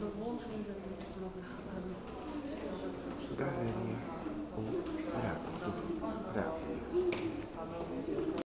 Вимогливий,